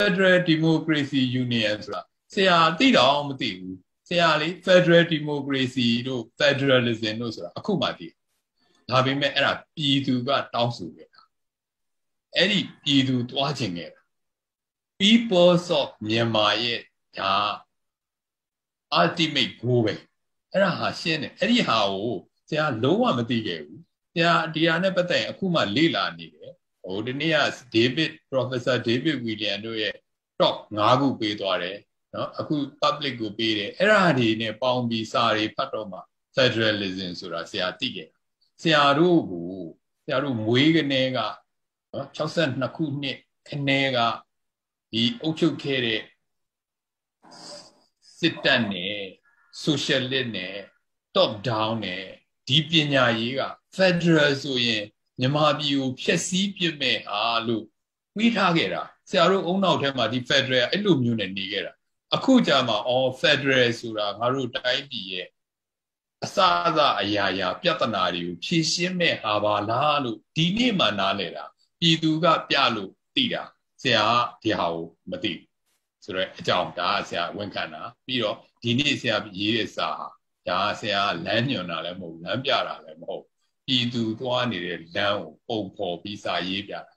Federal Democracy Union ဆိုတာဆရာသိတော့မသိဘူးဆရာလေး Federal Democracy တို့ Federalism တို့ဆိုတာအခုမှသိဒါပေမဲ့အဲ့ဒါပြည်သူကတောင်းဆိုခဲ့တာအဲ့ဒီပြည်သူတွားခြင်းခဲ့တာ Peoples of Myanmar ရဲ့ဒါ ultimate goal ပဲအဲ့ဒါဟာရှင်းတယ်အဲ့ဒီဟာကိုဆရာလုံးဝမသိခဲ့ဘူးဆရာဒီဟာနဲ့ပတ်သက်ရင်အခုမှလေ့လာနေတယ် ဟိုဒီနေ့က David Professor David William တို့ရဲ့ top 5ခုပေးသွားတယ်နော်အခု public ကိုပေးတယ်အဲ့ဒါတွေနဲ့ပေါင်းပြီးစာတွေဖတ်တော့မှ federalism ဆိုတာဆရာသိခဲ့ဆရာတို့ကိုဆရာတို့မွေးကနေကနော်62ခုနှစ်ခနဲကဒီအုပ်ချုပ်ခဲ့တဲ့စစ်တပ်နဲ့ socialist နဲ့ top down နဲ့ဒီပညာရေးက federal ဆိုရင် မြန်မာပြည်ကိုဖျက်ဆီးပြစ်မဲ့ဟာလို့ပြီးထားခဲ့တာဆရာတို့အုံနောက်ထဲမှာဒီ federal အဲ့လိုမျိုးနဲ့နေခဲ့တာအခုကြာမှာအော် federal ဆိုတာငါတို့တိုင်းပြည်ရဲ့အစအစအရာရာ ပြဿနာတွေကိုဖြေရှင်းမဲ့ဟာပါလားလို့ဒီနေ့မှနားလဲတာပြည်သူကပြလို့သိတာဆရာဒီဟာကိုမသိဆိုတော့အကြောင်းဒါဆရာဝန်ခံတာပြီးတော့ဒီနေ့ဆရာရေးတဲ့စာဟာဒါဆရာလမ်းညွှန်တာလည်းမဟုတ်လမ်းပြတာလည်းမဟုတ် ပြည်သူသွားနေတဲ့လမ်းကိုပုံဖော်ပြီးစာရေးပြတာ